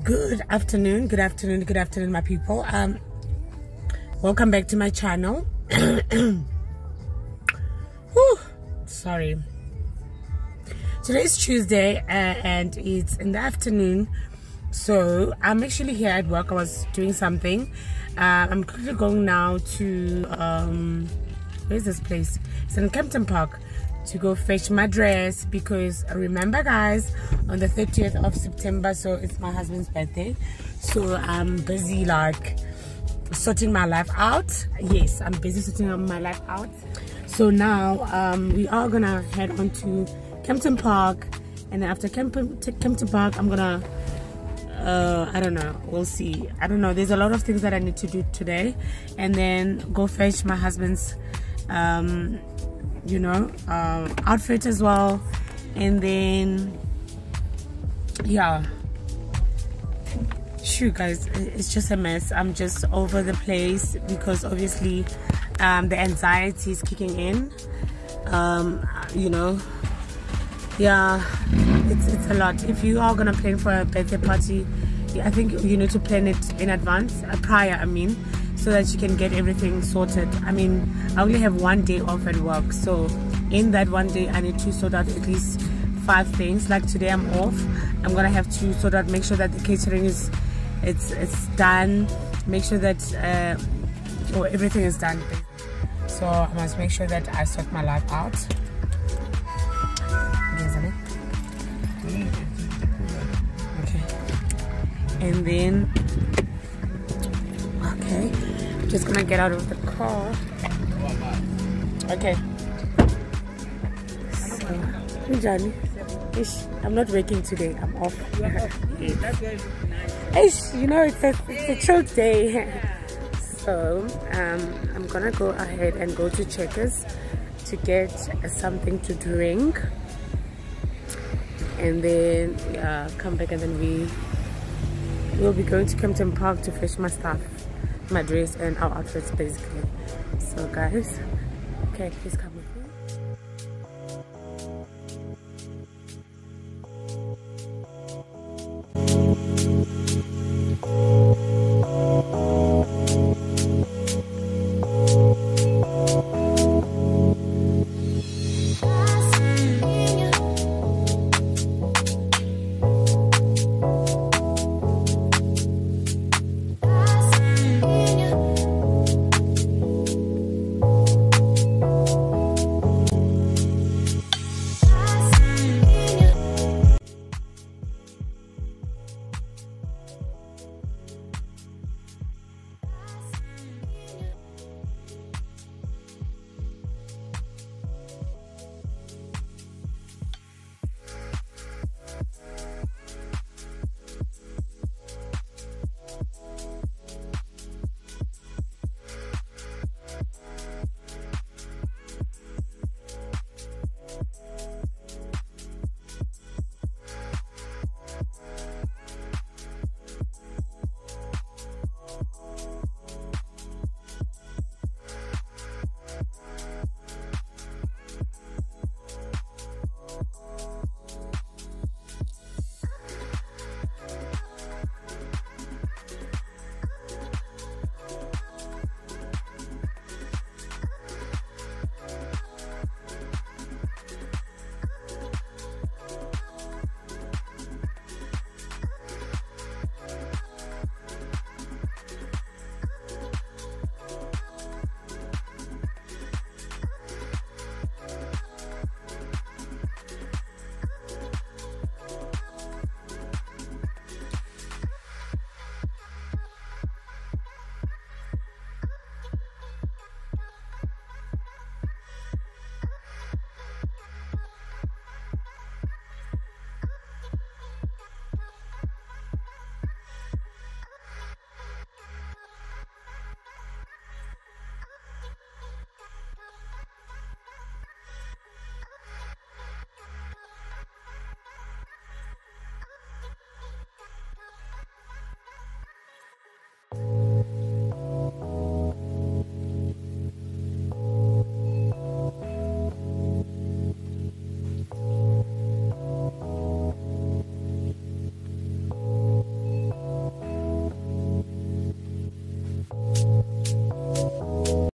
good afternoon good afternoon good afternoon my people. Um welcome back to my channel. Whew, sorry. Today is tuesday uh, and it's in the afternoon. So i'm actually here at work. I was doing something. Uh, i'm quickly going now to um where's this place? It's in Kempton Park to go fetch my dress because remember guys on the 30th of September so it's my husband's birthday. So I'm busy like sorting my life out. Yes I'm busy sorting my life out. So now um, we are gonna head on to Kempton Park. And then after Kempton, Kempton Park I'm gonna uh, I don't know. We'll see. I don't know. There's a lot of things that I need to do today. And then go fetch my husband's um, you know uh, outfit as well. And then yeah. Shoot guys it's just a mess. I'm just over the place because obviously um, the anxiety is kicking in. Um, you know yeah it's it's a lot. If you are gonna plan for a birthday party i think you need to plan it in advance uh, prior i mean so that you can get everything sorted. I mean i only have one day off at work so in that one day i need to sort out at least five things. Like today i'm off. I'm gonna have to sort out make sure that the catering is it's it's done. Make sure that uh everything is done. So i must make sure that i sort my life out. Okay. And then just gonna get out of the car. Okay. So, Johnny. Ish, I'm not working today. I'm off. Ish, you know, it's a, it's a chill day. so, um, I'm gonna go ahead and go to Checkers to get something to drink. And then uh, come back and then we will be going to Kempton Park to fetch my stuff my dress and our outfits basically. So guys okay please come with me.